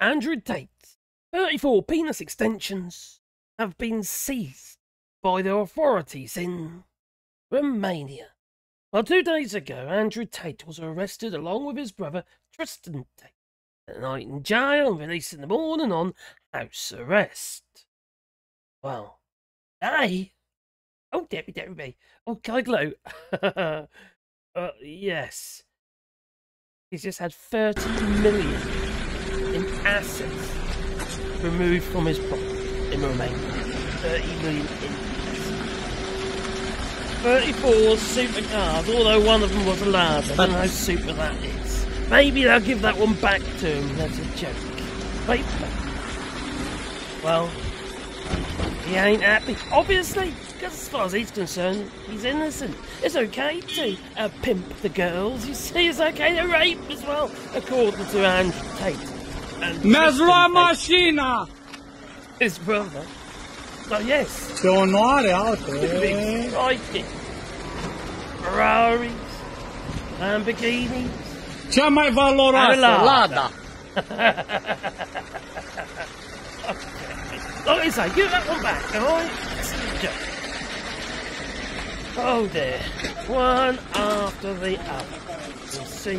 Andrew Tate, 34 penis extensions have been seized by the authorities in Romania. Well, two days ago, Andrew Tate was arrested along with his brother Tristan Tate. A night in jail and released in the morning on house arrest. Well, hey! Oh, Debbie, Debbie. Oh, can I uh, yes. He's just had 30 million in assets removed from his property in Romania. 30 million in assets. 34 supercars, although one of them was a Lada. I don't know how super that is. Maybe they'll give that one back to him. That's a joke. Wait, well, he ain't happy, obviously, because as far as he's concerned, he's innocent. It's okay to uh, pimp the girls, you see, it's okay to rape as well, according to Andrew Tate. And Mi-a Tristan Tate, mașina! His brother. Well, yes, Ce onoare altă! big crikey. Ferraris, Lamborghinis, Cea mai valoroasă, Lada. Oh, Lada! Like I say, give that one back, alright? Oh dear. One after the other. We'll see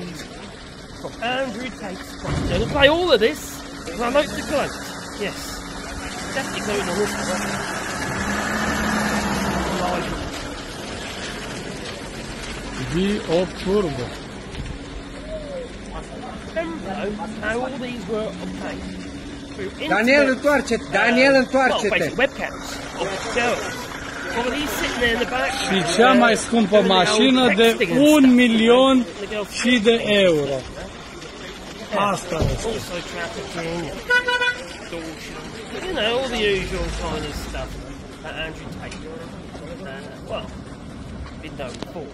from Andrew Tate's property. I'm going to play all of this, because I like to gloat. Yes. Definitely gloating on this one. Live. V8 Turbo. Remember how all these were obtained? Through Daniel, internet- întoarce-te! Daniel, Well, întoarce-te! basically webcams of girls. Well, he's sitting there in the back. Și cea mai scumpă mașină de un milion și de euro. Asta este. Also trafficking, extortion, you know, all the usual kind of stuff that Andrew Tate, uh, well, been known for.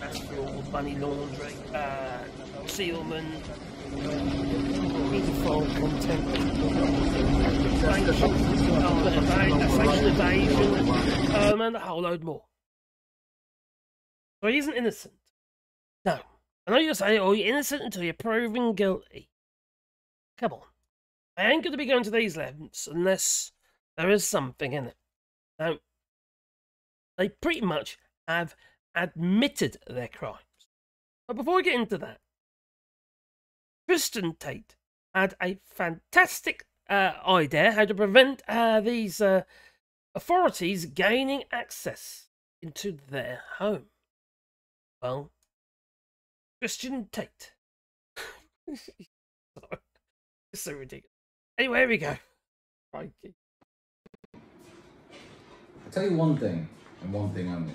That's for all money laundering, uh, concealment, paedophile content, evasion, um, and a whole load more. So he isn't innocent. No. I know you're saying, oh, you're innocent until you're proven guilty. Come on. I ain't going to be going to these lengths unless there is something in it. Now, they pretty much have admitted their crimes. But before we get into that, Tristan Tate had a fantastic uh, idea how to prevent uh, these uh, authorities gaining access into their home. Well, Christian Tate. It's so ridiculous. Anyway, here we go. Crikey. I'll tell you one thing, and one thing only.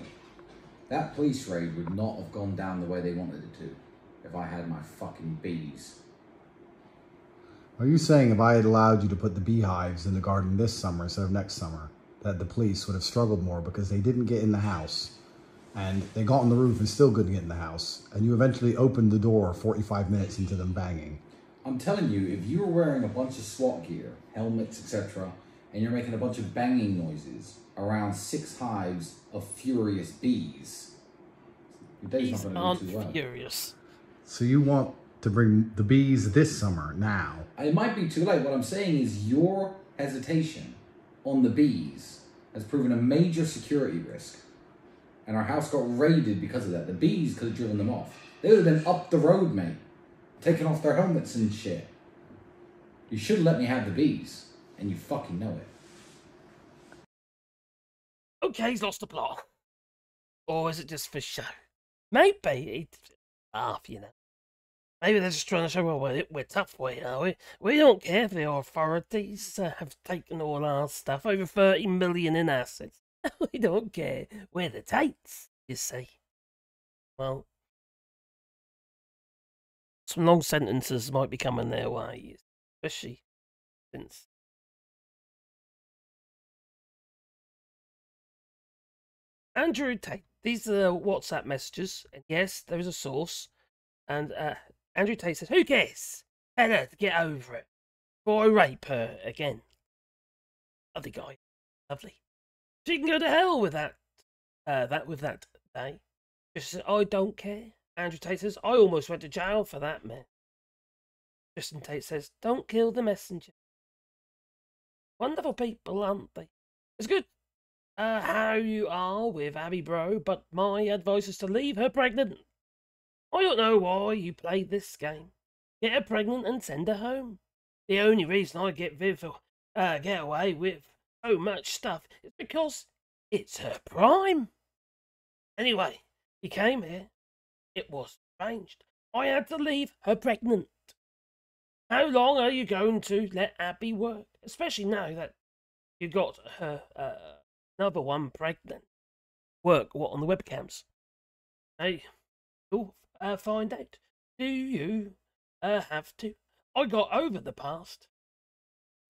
That police raid would not have gone down the way they wanted it to if I had my fucking bees. Are you saying if I had allowed you to put the beehives in the garden this summer instead of next summer, that the police would have struggled more because they didn't get in the house and they got on the roof and still couldn't get in the house and you eventually opened the door 45 minutes into them banging? I'm telling you, if you were wearing a bunch of SWAT gear, helmets, etc., and you're making a bunch of banging noises around six hives of furious bees, your day's These not aren't going to do too well. furious. So you want to bring the bees this summer now? It might be too late. What I'm saying is your hesitation on the bees has proven a major security risk. And our house got raided because of that. The bees could have driven them off. They would have been up the road, mate. Taking off their helmets and shit. You should have let me have the bees. And you fucking know it. Okay, he's lost the plot. Or is it just for show? Maybe it's half, you know. Maybe they're just trying to show, well, we're, we're tough, we are. We, we don't care if the authorities uh, have taken all our stuff, over 30 million in assets. we don't care. We're the Tates, you see. Well, some long sentences might be coming their way, especially since Andrew Tate. These are the WhatsApp messages, and yes, there is a source. And uh, Andrew Tate says, "Who cares? Her to get over it. Before I rape her again." Lovely guy, lovely. She can go to hell with that. Uh, that with that day. Says, "I don't care." Andrew Tate says, "I almost went to jail for that man." Tristan Tate says, Don't kill the messenger. Wonderful people, aren't they? It's good uh, how you are with Abby Bro, but my advice is to leave her pregnant. I don't know why you played this game. Get her pregnant and send her home. The only reason I get Viv uh, get away with so much stuff is because it's her prime. Anyway, he came here. It was arranged. I had to leave her pregnant. How long are you going to let Abby work? Especially now that you got her uh, another one pregnant. Work what on the webcams? Hey, you'll uh, find out. Do you uh, have to? I got over the past.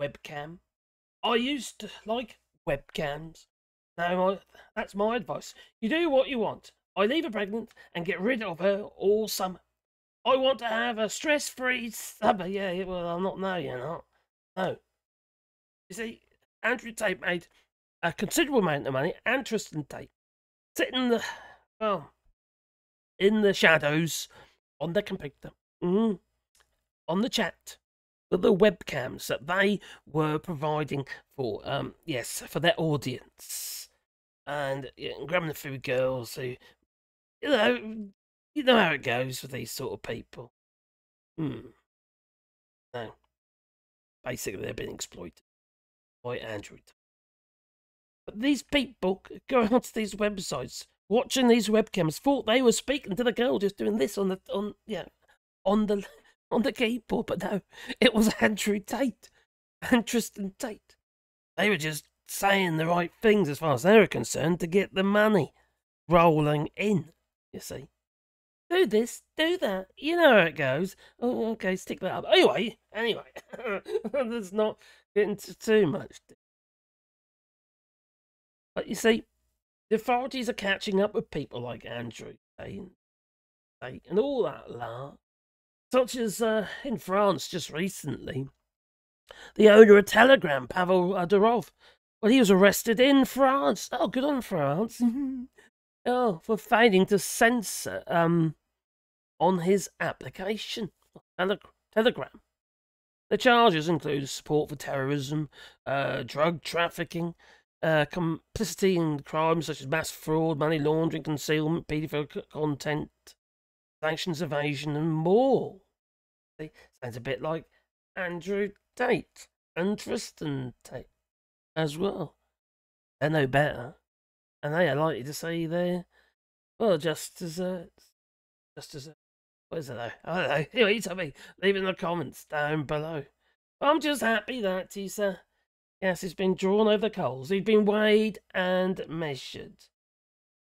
Webcam. I used to like webcams. Now, that's my advice. You do what you want. I leave her pregnant and get rid of her all summer. I want to have a stress-free summer. Yeah, well, I'm not now, you're not. No. You see, Andrew Tate made a considerable amount of money, and Tristan Tate, sitting the, well, in the shadows on the computer, mm, on the chat, with the webcams that they were providing for, um, yes, for their audience, and yeah, grabbing the food girls who, you know, you know how it goes with these sort of people. Hmm. No. Basically, they're being exploited by Android. but these people going onto these websites, watching these webcams, thought they were speaking to the girl just doing this on the on yeah on the on the keyboard, but no, it was Andrew Tate and Tristan Tate. They were just saying the right things as far as they were concerned to get the money rolling in. You see, do this, do that. You know how it goes. Oh, okay, stick that up. Anyway, anyway, let's not get into too much. But you see, the authorities are catching up with people like Andrew Tate and all that lot. Such as uh, in France just recently, the owner of Telegram, Pavel Durov, well, he was arrested in France. Oh, good on France. oh, for failing to censor um on his application, Tele- Telegram. The charges include support for terrorism, uh, drug trafficking, uh, complicity in crimes such as mass fraud, money laundering, concealment, paedophile content, sanctions evasion, and more. See, sounds a bit like Andrew Tate and Tristan Tate as well. They're no better, and they are likely to say they're well just as a just as a what is it though? I don't know. Anyway, you tell me. Leave it in the comments down below. I'm just happy that he's uh, been drawn over the coals. He's been weighed and measured.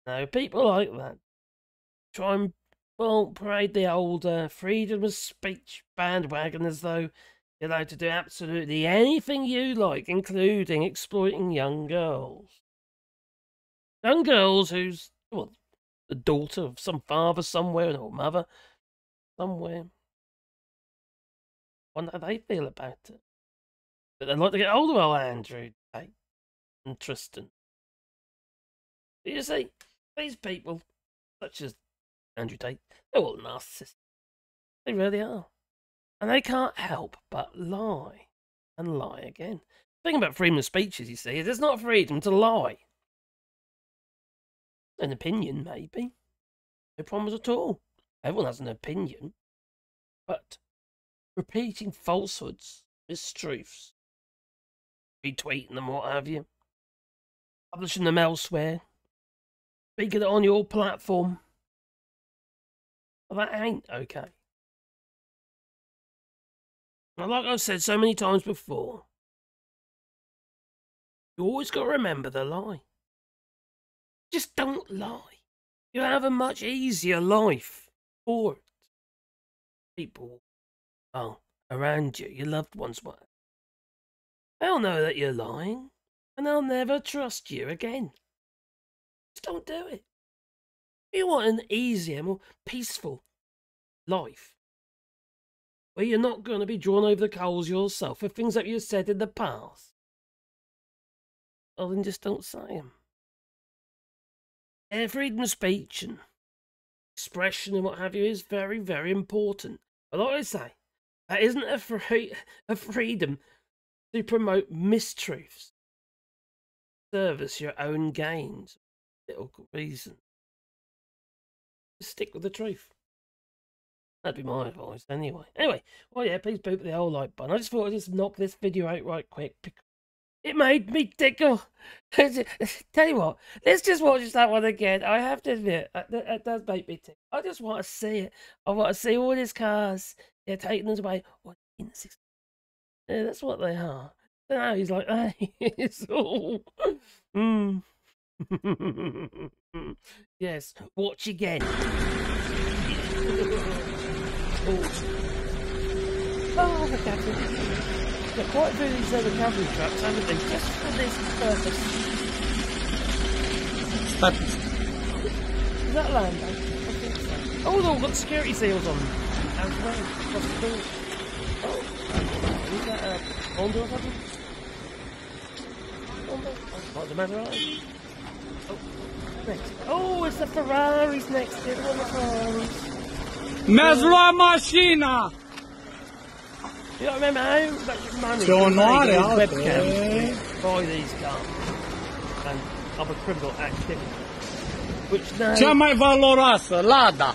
Now, people like that try and well parade the old uh, freedom of speech bandwagon as though you're allowed to do absolutely anything you like, including exploiting young girls. Young girls who's well, the daughter of some father somewhere or mother somewhere. Wonder how they feel about it. But they'd like to get hold of old Andrew Tate and Tristan. You see, these people, such as Andrew Tate, they're all narcissists. They really are. And they can't help but lie and lie again. The thing about freedom of speech is, you see, is it's not freedom to lie. An opinion, maybe. No problems at all. Everyone has an opinion. But repeating falsehoods, mistruths, retweeting them, what have you, publishing them elsewhere, speaking it on your platform. Well, that ain't okay. And like I've said so many times before, you always got to remember the lie. Just don't lie. You'll have a much easier life for it. People, oh, around you, your loved ones, what They'll know that you're lying, and they'll never trust you again. Just don't do it. You want an easier, more peaceful life where you're not going to be drawn over the coals yourself for things that you said in the past. Well, then just don't say them. Freedom of speech and expression and what have you is very, very important. But like I say, That isn't a free a freedom to promote mistruths. Service your own gains. Little reason. Stick with the truth. That'd be my advice anyway. Anyway, well yeah, please boot the whole like button. I just thought I'd just knock this video out right quick because it made me tickle. Tell you what, let's just watch that one again. I have to admit, uh, that, does make me tickle. I just want to see it. I want to see all these cars. They're taking us away. Yeah, that's what they are. Now he's like, hey, it's all. Mm. Yes, watch again. oh, the captain. They're quite a these other cavalry trucks, haven't they? Just for this purpose. Stop. Is that land? I think so. Oh, they've all got security seals on them. As well. Across the door. Oh, is that a Honda or something? Honda? What's the matter? Oh, next. Oh, it's the Ferraris next. They're the Ferraris. Mesla Machina! You don't remember how much money Don't know webcams buy these cars and other criminal activity. Which now, Ce mai valoroasă, Lada.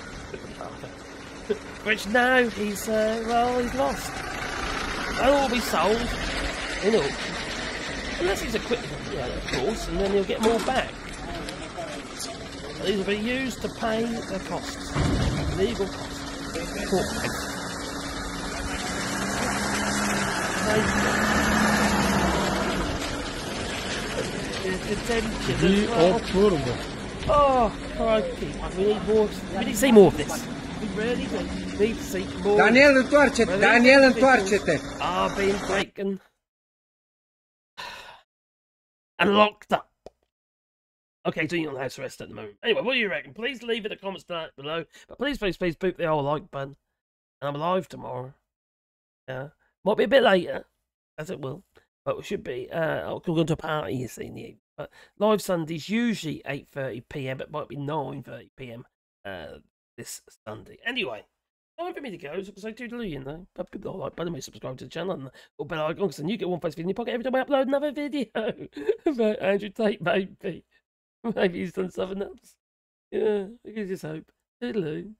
which now he's uh, well, he's lost. They'll all be sold in auction, unless he's acquitted, you know, of course, and then he'll get them all back. These will be used to pay the costs, legal costs, court costs. Detention Di as well. o turbo. Oh, crikey. We need more. We need to see more of this. We really do. Need to see more. Daniel, întoarce-te! Daniel, these întoarce-te! individuals Are being taken and locked up. Okay, so you're on house rest at the moment. Anyway, what do you reckon? Please leave it in the comments down below. But please, please, please boot the old like button. And I'm live tomorrow. Yeah. Might be a bit later, as it will. But it should be. Uh, I'll go to a party, you see, in the evening. But live Sundays usually 8:30 p.m. It might be 9:30 p.m. Uh, this Sunday. Anyway, time for me to go. So say toodaloo, you know. But don't like, the way, subscribe to the channel and or bell icon, because then you get one face video in your pocket every time I upload another video Andrew Tate. Maybe, maybe he's done something else. Yeah, I can just hope. Toodaloo.